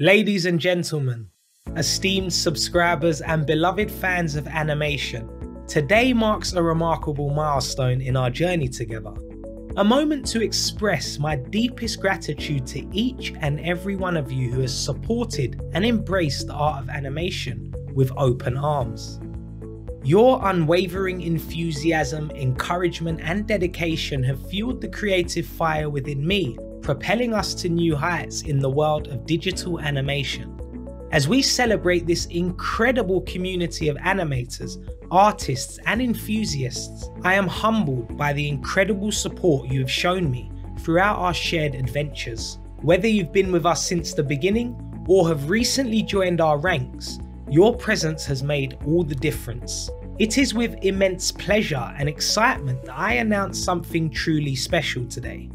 Ladies and gentlemen, esteemed subscribers and beloved fans of animation, today marks a remarkable milestone in our journey together. A moment to express my deepest gratitude to each and every one of you who has supported and embraced the art of animation with open arms. Your unwavering enthusiasm, encouragement, and dedication have fueled the creative fire within me propelling us to new heights in the world of digital animation. As we celebrate this incredible community of animators, artists, and enthusiasts, I am humbled by the incredible support you have shown me throughout our shared adventures. Whether you've been with us since the beginning or have recently joined our ranks, your presence has made all the difference. It is with immense pleasure and excitement that I announce something truly special today.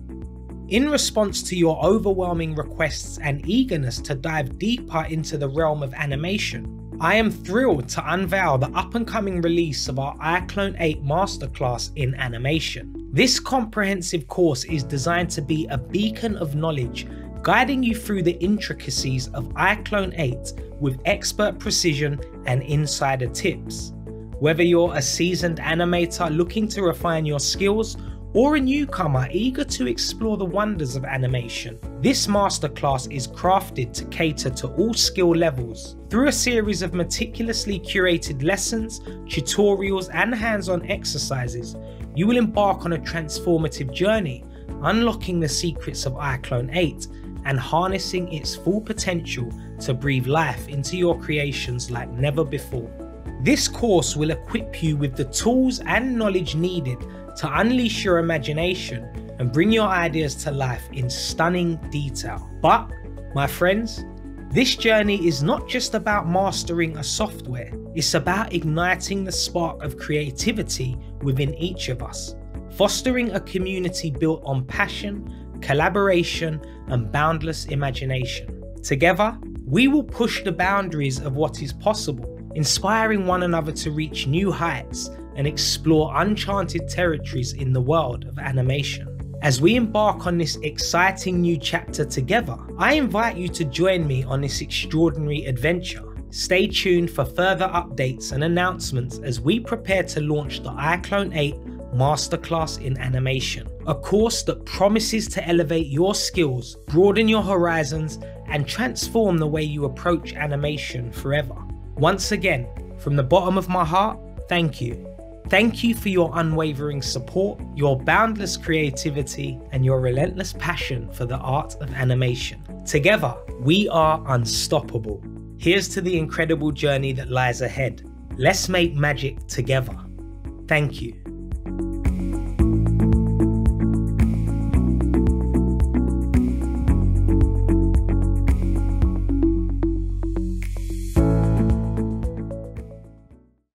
In response to your overwhelming requests and eagerness to dive deeper into the realm of animation, I am thrilled to unveil the up and coming release of our iClone 8 Masterclass in animation. This comprehensive course is designed to be a beacon of knowledge, guiding you through the intricacies of iClone 8 with expert precision and insider tips. Whether you're a seasoned animator looking to refine your skills or a newcomer eager to explore the wonders of animation. This masterclass is crafted to cater to all skill levels. Through a series of meticulously curated lessons, tutorials, and hands on exercises, you will embark on a transformative journey, unlocking the secrets of iClone 8 and harnessing its full potential to breathe life into your creations like never before. This course will equip you with the tools and knowledge needed to unleash your imagination and bring your ideas to life in stunning detail. But, my friends, this journey is not just about mastering a software, it's about igniting the spark of creativity within each of us, fostering a community built on passion, collaboration, and boundless imagination. Together, we will push the boundaries of what is possible, inspiring one another to reach new heights and explore uncharted territories in the world of animation. As we embark on this exciting new chapter together, I invite you to join me on this extraordinary adventure. Stay tuned for further updates and announcements as we prepare to launch the iClone 8 Masterclass in Animation, a course that promises to elevate your skills, broaden your horizons, and transform the way you approach animation forever. Once again, from the bottom of my heart, thank you. Thank you for your unwavering support, your boundless creativity, and your relentless passion for the art of animation. Together, we are unstoppable. Here's to the incredible journey that lies ahead. Let's make magic together. Thank you.